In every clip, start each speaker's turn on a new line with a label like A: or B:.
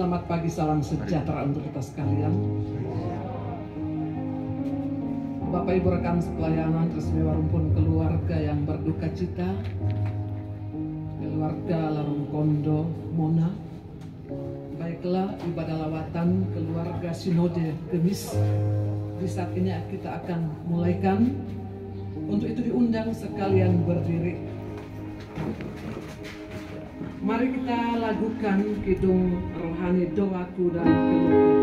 A: Selamat pagi, salam sejahtera untuk kita sekalian. Bapak Ibu rekan sepelayanan Tresmewa Rumpun keluarga yang berduka cita, keluarga Larung Kondo Mona, baiklah ibadah lawatan keluarga Sinode Gemis. Di saat ini kita akan mulaikan. Untuk itu diundang sekalian berdiri. Mari kita lakukan kidung rohani doaku dan keluhku.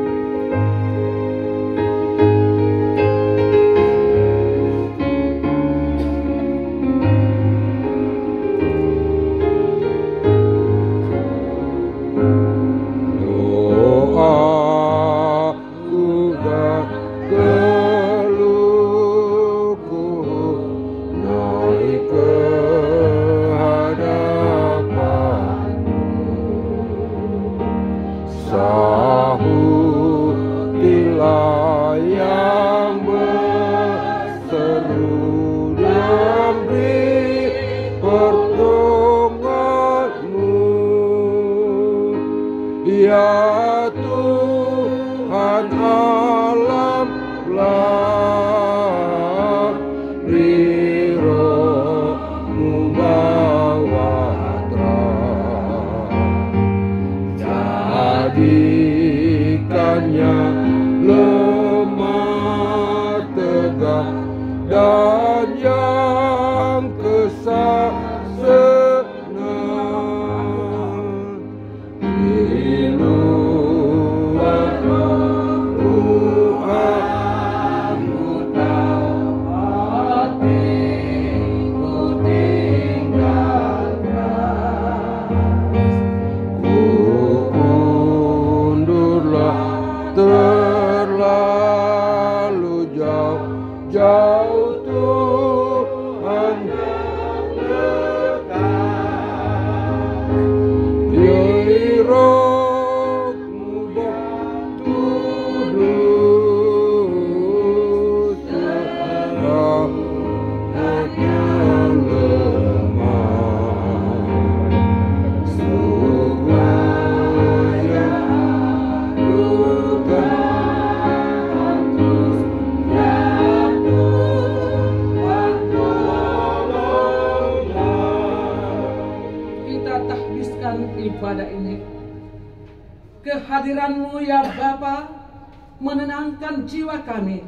A: Jiwa kami.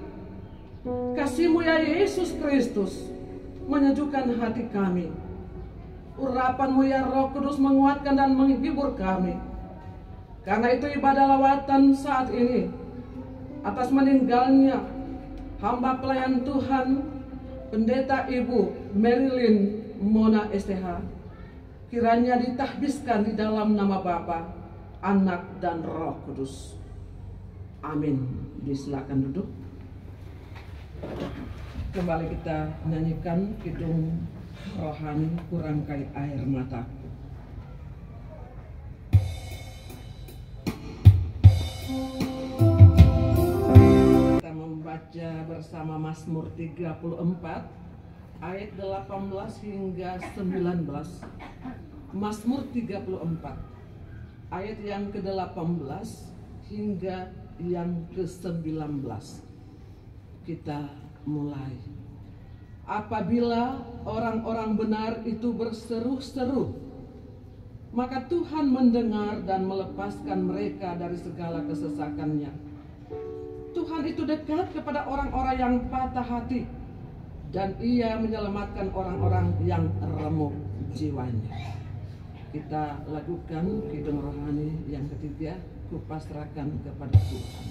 A: Kasihmu ya Yesus Kristus menyejukkan hati kami. Urapanmu ya Roh Kudus menguatkan dan menghibur kami. Karena itu ibadah lawatan saat ini atas meninggalnya hamba pelayan Tuhan Pendeta Ibu Marilyn Mona STH kiranya ditahbiskan di dalam nama Bapa, Anak dan Roh Kudus. Amin. Disilakan duduk. Kembali kita nyanyikan kidung rohani kurangkai air mataku. Kita membaca bersama Mazmur 34 ayat 18 hingga 19. Mazmur 34 ayat yang ke-18 hingga yang ke-19. Kita mulai. Apabila orang-orang benar itu berseru-seru, maka Tuhan mendengar dan melepaskan mereka dari segala kesesakannya. Tuhan itu dekat kepada orang-orang yang patah hati dan ia menyelamatkan orang-orang yang remuk jiwanya. Kita lakukan hidung rohani yang ketiga, kupasrahkan kepada Tuhan.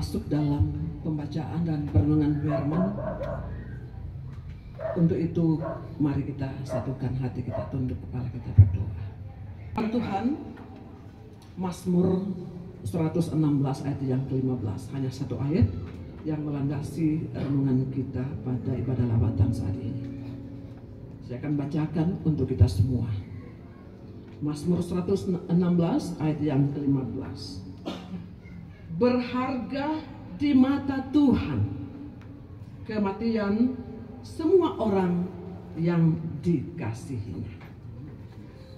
B: Masuk dalam pembacaan dan perenungan firman. Untuk itu, mari kita satukan hati kita, tunduk kepala kita berdoa. Tuhan, Mazmur 116 ayat yang ke-15, hanya satu ayat yang melandasi renungan kita pada ibadah lawatan saat ini. Saya akan bacakan untuk kita semua. Mazmur 116 ayat yang ke-15 berharga di mata Tuhan kematian semua orang yang dikasihinya.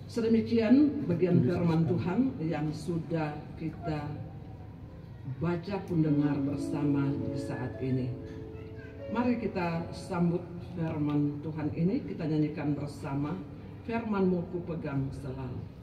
B: Sedemikian bagian firman Tuhan yang sudah kita baca pun dengar bersama di saat ini. Mari kita sambut firman Tuhan ini, kita nyanyikan bersama. Firmanmu ku pegang selalu.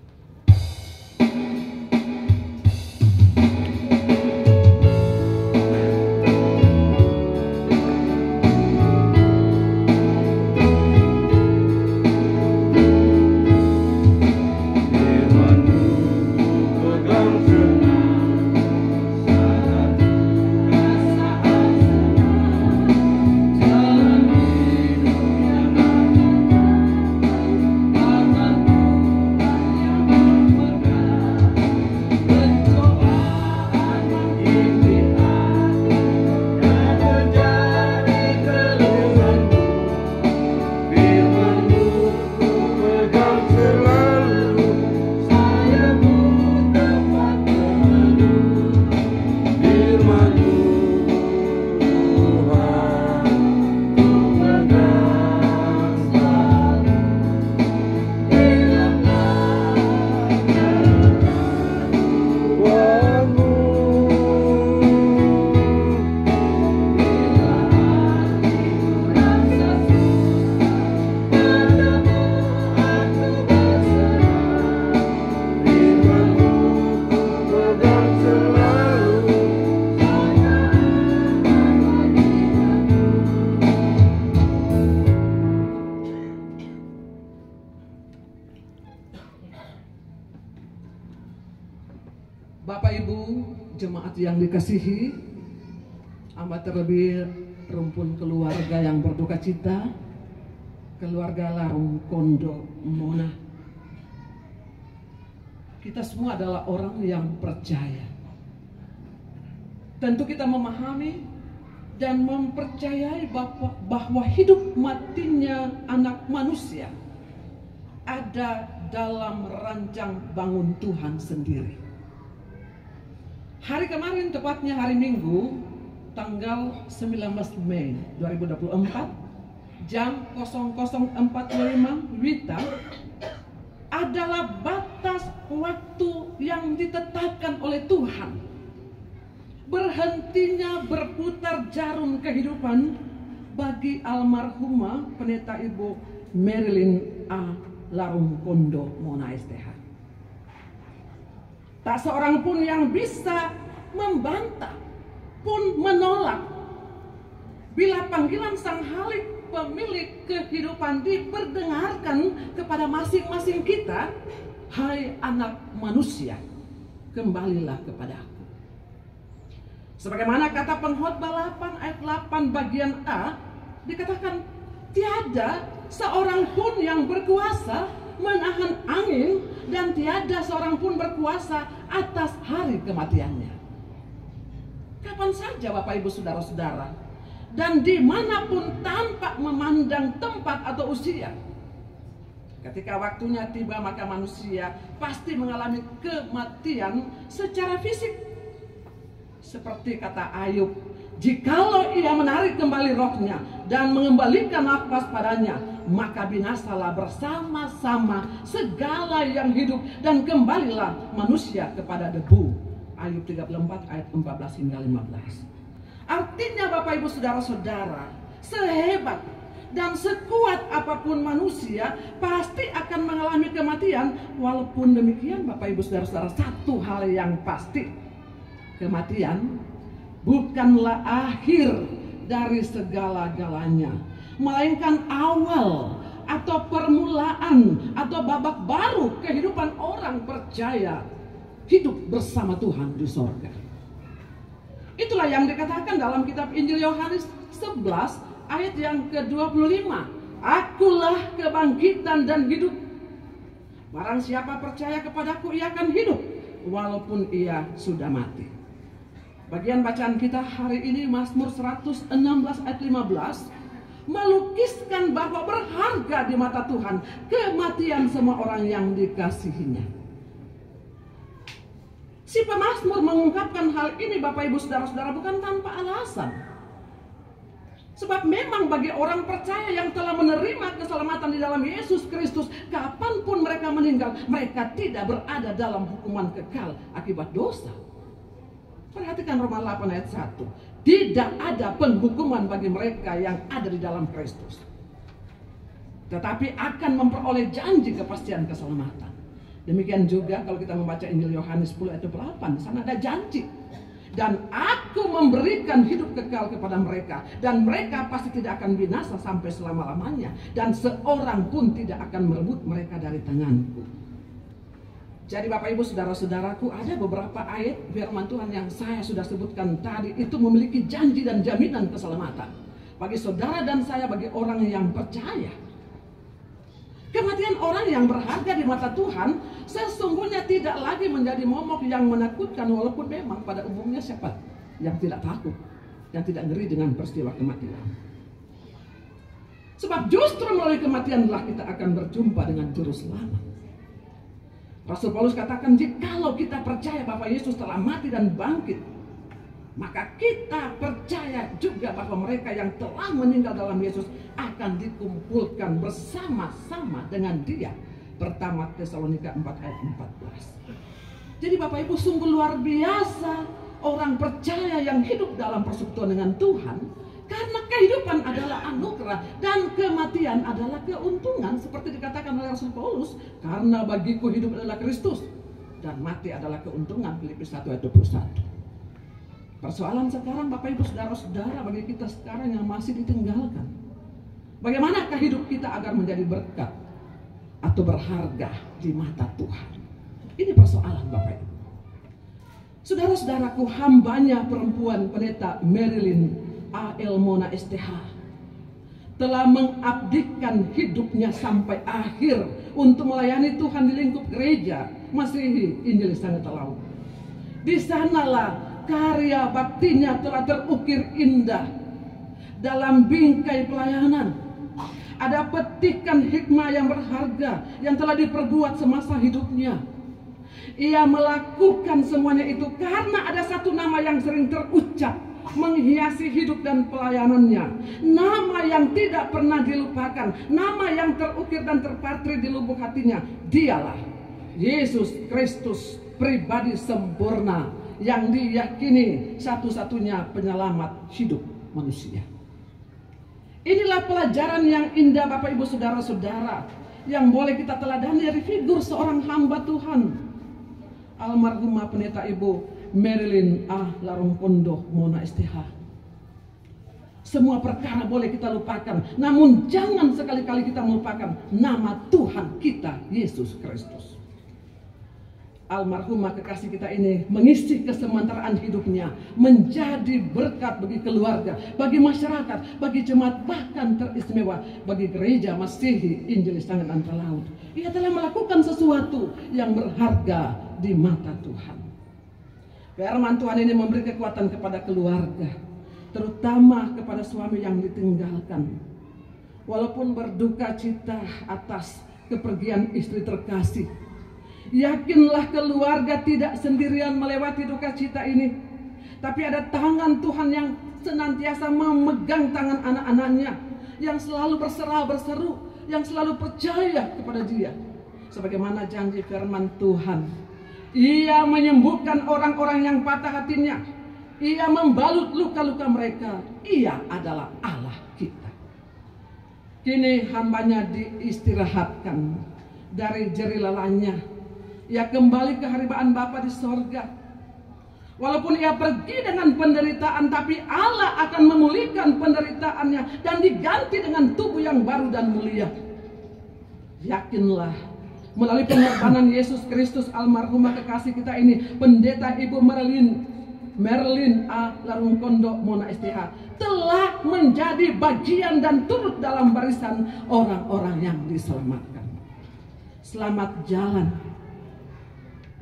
B: Bapak Ibu jemaat yang dikasihi, amat terlebih rumpun keluarga yang berduka cita, keluarga Larung Kondo Mona. Kita semua adalah orang yang percaya. Tentu kita memahami dan mempercayai bahwa, bahwa hidup matinya anak manusia ada dalam rancang bangun Tuhan sendiri. Hari kemarin tepatnya hari Minggu tanggal 19 Mei 2024 jam 00.45 Wita adalah batas waktu yang ditetapkan oleh Tuhan. Berhentinya berputar jarum kehidupan bagi almarhumah pendeta Ibu Marilyn A. Larung Kondo Mona. Tak seorang pun yang bisa membantah pun menolak bila panggilan sang halik pemilik kehidupan diperdengarkan kepada masing-masing kita, hai anak manusia, kembalilah kepada aku. Sebagaimana kata pengkhotbah 8 ayat 8 bagian A, dikatakan tiada seorang pun yang berkuasa menahan angin dan tiada seorang pun berkuasa atas hari kematiannya. Kapan saja Bapak Ibu Saudara-saudara dan di mana pun tanpa memandang tempat atau usia. Ketika waktunya tiba maka manusia pasti mengalami kematian secara fisik. Seperti kata Ayub, jikalau ia menarik kembali rohnya dan mengembalikan nafas padanya, maka binasalah bersama-sama segala yang hidup dan kembalilah manusia kepada debu. Ayub 34 ayat 14 hingga 15. Artinya Bapak Ibu Saudara-saudara, sehebat Dan sekuat apa pun manusia pasti akan mengalami kematian. Walaupun demikian Bapak Ibu Saudara-saudara satu hal yang pasti. Kematian bukanlah akhir dari segala-galanya. Melainkan awal atau permulaan atau babak baru kehidupan orang percaya hidup bersama Tuhan di sorga. Itulah yang dikatakan dalam kitab Injil Yohanes 11 ayat yang ke-25. Akulah kebangkitan dan hidup. Barang siapa percaya kepadaku ia akan hidup walaupun ia sudah mati. Bagian bacaan kita hari ini Mazmur 116 ayat 15 melukiskan bahwa berharga di mata Tuhan kematian semua orang yang dikasihinya. Si pemazmur mengungkapkan hal ini Bapak Ibu Saudara-saudara bukan tanpa alasan. Sebab memang bagi orang percaya yang telah menerima keselamatan di dalam Yesus Kristus, kapan pun mereka meninggal, mereka tidak berada dalam hukuman kekal akibat dosa. Perhatikan Roma 8 ayat 1. Tidak ada penghukuman bagi mereka yang ada di dalam Kristus. Tetapi akan memperoleh janji kepastian keselamatan. Demikian juga kalau kita membaca Injil Yohanes 10 ayat 8, di sana ada janji dan aku memberikan hidup kekal kepada mereka dan mereka pasti tidak akan binasa sampai selama-lamanya dan seorang pun tidak akan merebut mereka dari tanganku. Jadi Bapak Ibu Saudara-saudaraku ada beberapa ayat firman Tuhan yang saya sudah sebutkan tadi itu memiliki janji dan jaminan keselamatan bagi saudara dan saya bagi orang yang percaya. Kematian orang yang berharga di mata Tuhan sesungguhnya tidak lagi menjadi momok yang menakutkan walaupun memang pada umumnya siapa yang tidak takut, yang tidak ngeri dengan peristiwa kematian. Sebab justru melalui kematianlah kita akan berjumpa dengan juru selamat. Rasul Paulus katakan jikalau kita percaya bahwa Yesus telah mati dan bangkit, maka kita percaya juga bahwa mereka yang telah meninggal dalam Yesus akan dikumpulkan bersama-sama dengan dia. Pertama Tesalonika 4 ayat 14. Jadi Bapak Ibu sungguh luar biasa orang percaya yang hidup dalam persekutuan dengan Tuhan karena kehidupan adalah anugerah dan kematian adalah keuntungan seperti dikatakan oleh Rasul Paulus karena bagiku hidup adalah Kristus dan mati adalah keuntungan Filipi 1 ayat 21. Persoalan sekarang Bapak Ibu Saudara-saudara bagi kita sekarang yang masih ditinggalkan. Bagaimanakah hidup kita agar menjadi berkat atau berharga di mata Tuhan? Ini persoalan Bapak Ibu. Saudara-saudaraku hambanya perempuan pendeta Marilyn A. Elmona STH telah mengabdikan hidupnya sampai akhir untuk melayani Tuhan di lingkup gereja Masihi Injil Sangat Laut. Di sanalah karya baktinya telah terukir indah dalam bingkai pelayanan. Ada petikan hikmah yang berharga yang telah diperbuat semasa hidupnya. Ia melakukan semuanya itu karena ada satu nama yang sering terucap menghiasi hidup dan pelayanannya. Nama yang tidak pernah dilupakan, nama yang terukir dan terpatri di lubuk hatinya. Dialah Yesus Kristus pribadi sempurna yang diyakini satu-satunya penyelamat hidup manusia. Inilah pelajaran yang indah Bapak Ibu Saudara-saudara yang boleh kita teladani dari figur seorang hamba Tuhan. Almarhumah pendeta Ibu Marilyn A. Larongpondo Mona STH. Semua perkara boleh kita lupakan, namun jangan sekali-kali kita melupakan nama Tuhan kita Yesus Kristus almarhumah kekasih kita ini mengisi kesementaraan hidupnya menjadi berkat bagi keluarga, bagi masyarakat, bagi jemaat bahkan teristimewa bagi gereja Masihi Injilis Tangan Antara Laut. Ia telah melakukan sesuatu yang berharga di mata Tuhan. Firman Tuhan ini memberi kekuatan kepada keluarga, terutama kepada suami yang ditinggalkan. Walaupun berduka cita atas kepergian istri terkasih, Yakinlah keluarga tidak sendirian melewati duka cita ini. Tapi ada tangan Tuhan yang senantiasa memegang tangan anak-anaknya. Yang selalu berserah berseru. Yang selalu percaya kepada dia. Sebagaimana janji firman Tuhan. Ia menyembuhkan orang-orang yang patah hatinya. Ia membalut luka-luka mereka. Ia adalah Allah kita. Kini hambanya diistirahatkan dari jeri lelahnya. Ia kembali ke haribaan Bapa di sorga. Walaupun ia pergi dengan penderitaan, tapi Allah akan memulihkan penderitaannya dan diganti dengan tubuh yang baru dan mulia. Yakinlah, melalui pengorbanan Yesus Kristus almarhumah kekasih kita ini, pendeta Ibu Merlin Merlin A. Larung Kondo Mona STH telah menjadi bagian dan turut dalam barisan orang-orang yang diselamatkan. Selamat jalan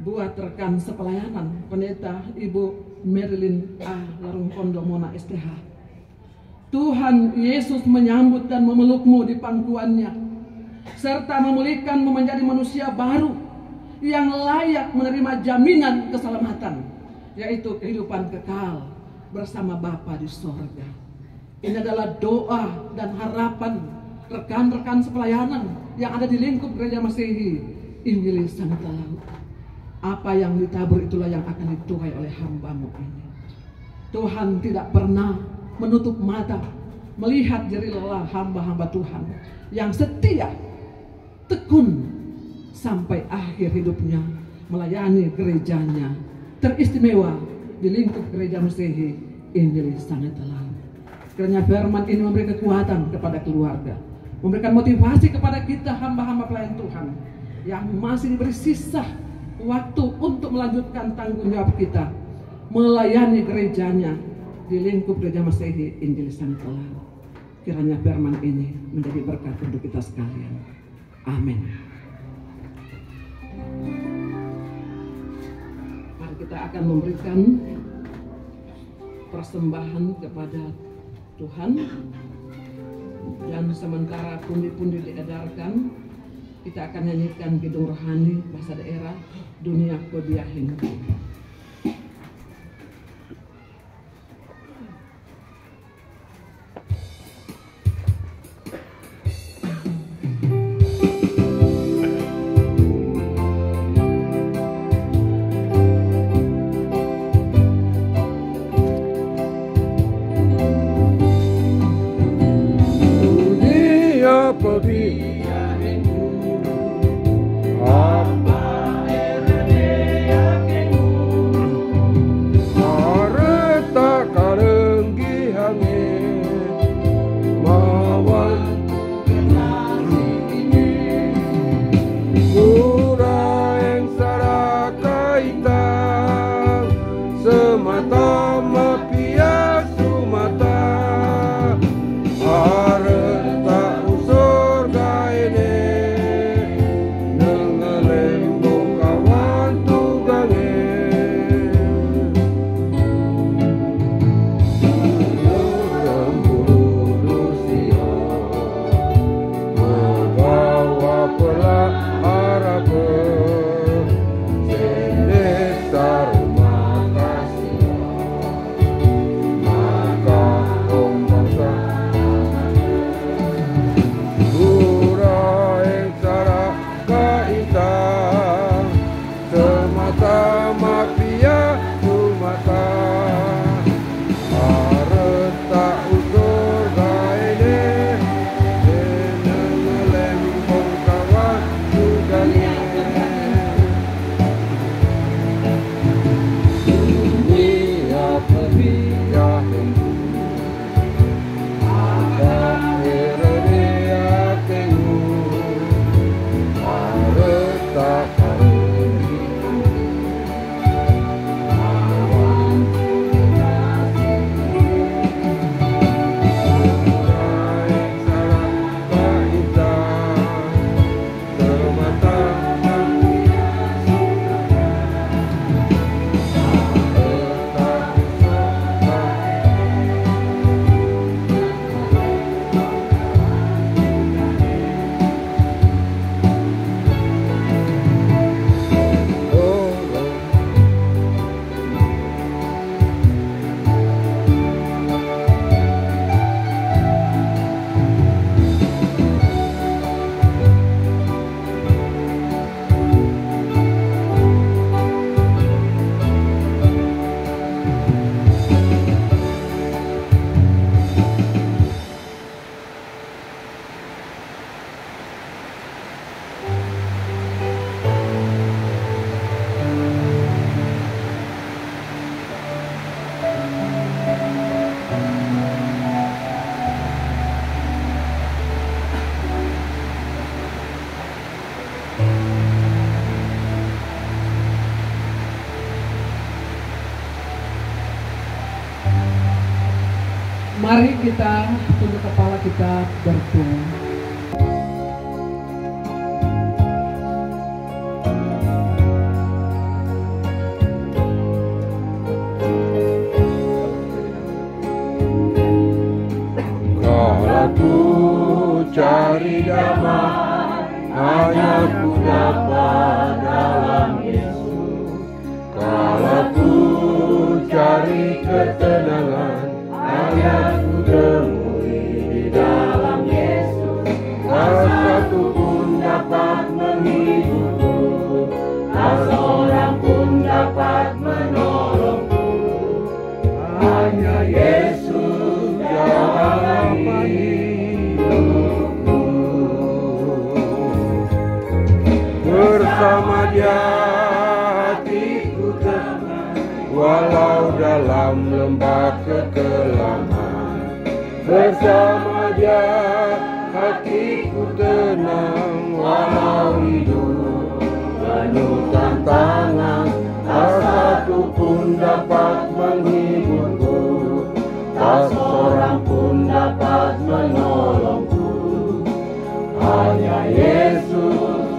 B: buat rekan sepelayanan pendeta Ibu Marilyn A. Larung Kondo Mona STH. Tuhan Yesus menyambut dan memelukmu di pangkuannya serta memulihkanmu menjadi manusia baru yang layak menerima jaminan keselamatan yaitu kehidupan kekal bersama Bapa di sorga. Ini adalah doa dan harapan rekan-rekan sepelayanan yang ada di lingkup gereja Masehi Injili Santa Laut. Apa yang ditabur itulah yang akan dituai oleh hambamu ini. Tuhan tidak pernah menutup mata melihat jeri lelah hamba-hamba Tuhan yang setia, tekun sampai akhir hidupnya melayani gerejanya teristimewa di lingkup gereja Masehi Injili sangat telah. Kiranya firman ini memberi kekuatan kepada keluarga, memberikan motivasi kepada kita hamba-hamba pelayan Tuhan yang masih diberi sisa waktu untuk melanjutkan tanggung jawab kita melayani gerejanya di lingkup gereja Masehi Injili sangat telah. Kiranya firman ini menjadi berkat untuk kita sekalian. Amin. kita akan memberikan persembahan kepada Tuhan dan sementara pundi-pundi diedarkan kita akan nyanyikan gedung rohani bahasa daerah dunia kobiahin. kita, tunduk kepala kita berdoa.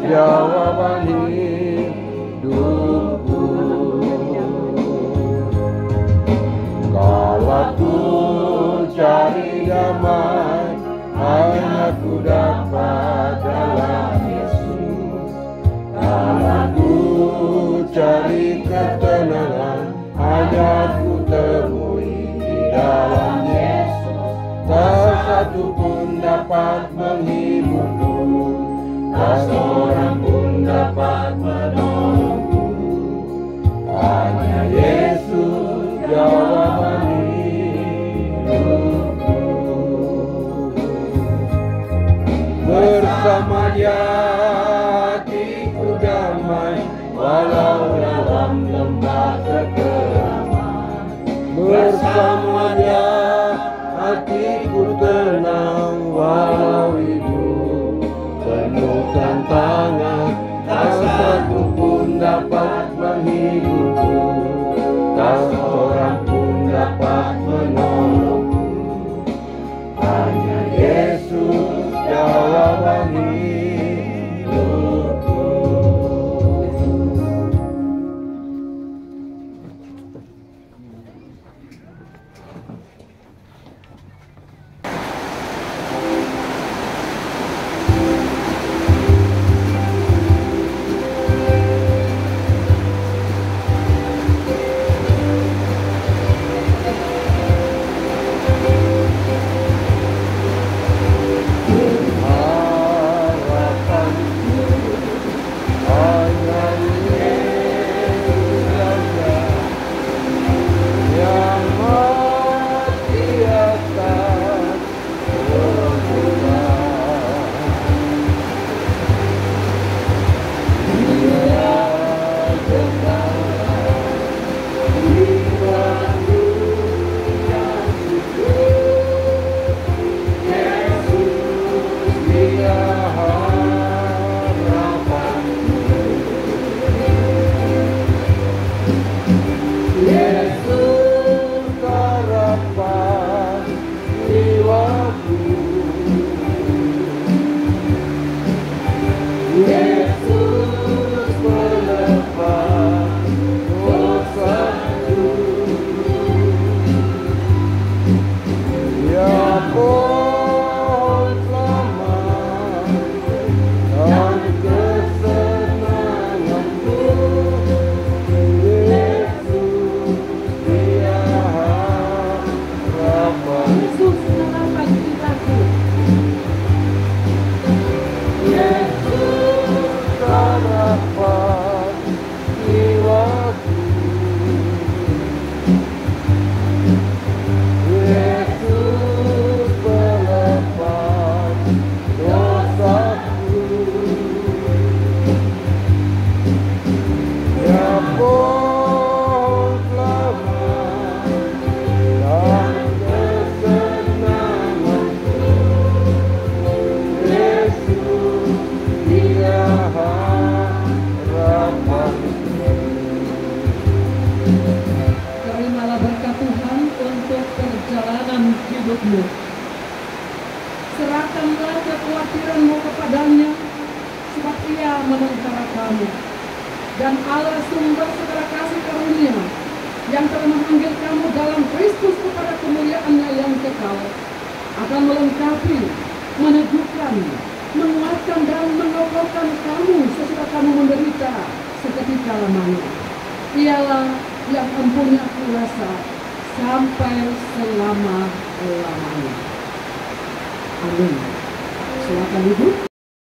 A: jawaban hidupku. Kalau ku cari damai Hanya ku dapat dalam Yesus. Kalau ku cari ketenangan Hanya ku temui di dalam Yesus. Tak satu pun dapat menghiburku. Tak hatiku damai walau dalam lembah kekeraman bersama dia